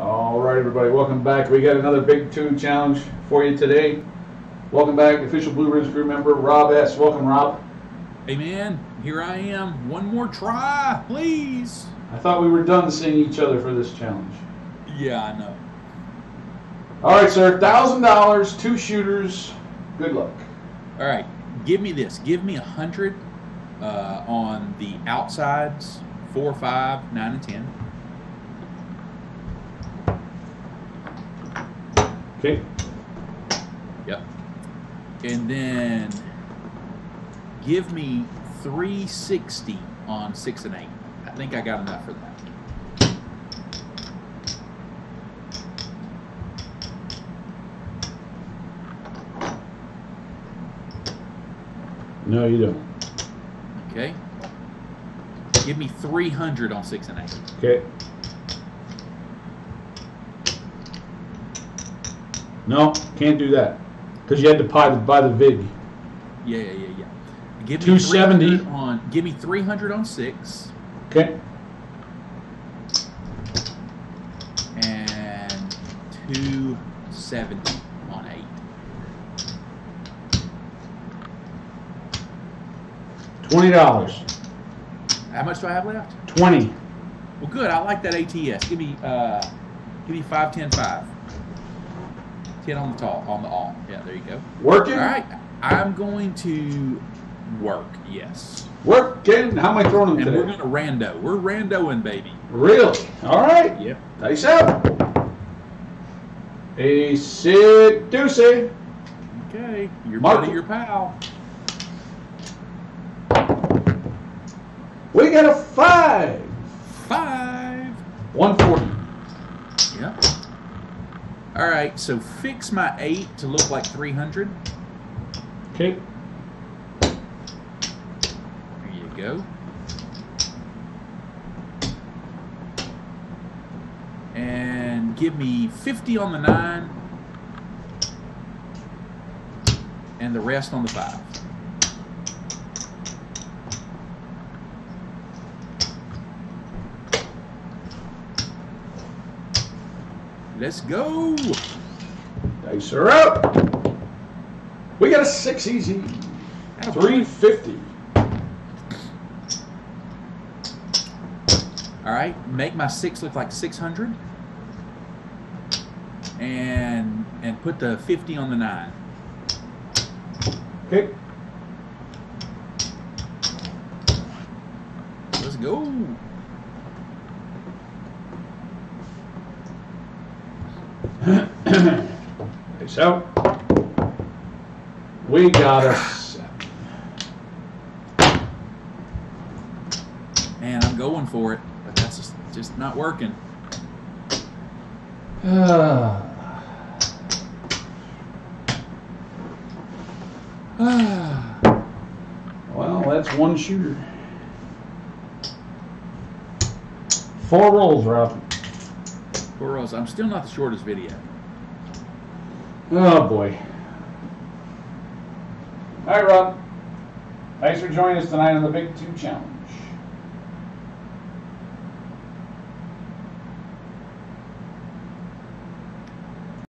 All right, everybody, welcome back. We got another Big Two challenge for you today. Welcome back, official Blue Wrench crew member Rob S. Welcome, Rob. Hey man, here I am. One more try, please. I thought we were done seeing each other for this challenge. Yeah, I know. All right, sir. Thousand dollars, two shooters. Good luck. All right, give me this. Give me a hundred uh, on the outsides, four, five, nine, and ten. Okay. Yep. And then give me 360 on six and eight. I think I got enough for that. No, you don't. Okay. Give me 300 on six and eight. Okay. No, can't do that because you had to buy the, buy the vig. Yeah, yeah, yeah, yeah. Give me 270. 300 on. Give me 300 on six Okay. and 270 on eight. Twenty dollars. How much do I have left? Twenty. Well, good. I like that ATS. Give me, uh, give me five, ten, five. Ten on the tall, on the all. Yeah, there you go. Working. All right, I'm going to work. Yes, Working. How am I throwing them and today? we're gonna rando. We're randoing, baby. Really? All right. Yep. Dice up. A deucey. Okay, your Mark- buddy, your pal. We got a five. Five. One forty. Yep. All right, so fix my eight to look like 300. Okay. There you go. And give me 50 on the nine. And the rest on the five. Let's go. Dice are up. We got a six easy. Three fifty. All right, make my six look like 600. And and put the 50 on the nine. Okay. Let's go. Out. We got a seven. Man, I'm going for it, but that's just, just not working. Well, that's one shooter. Four rolls, Rob. I'm still not the shortest video. Oh boy. All right, Rob. Thanks for joining us tonight on the Big Two Challenge.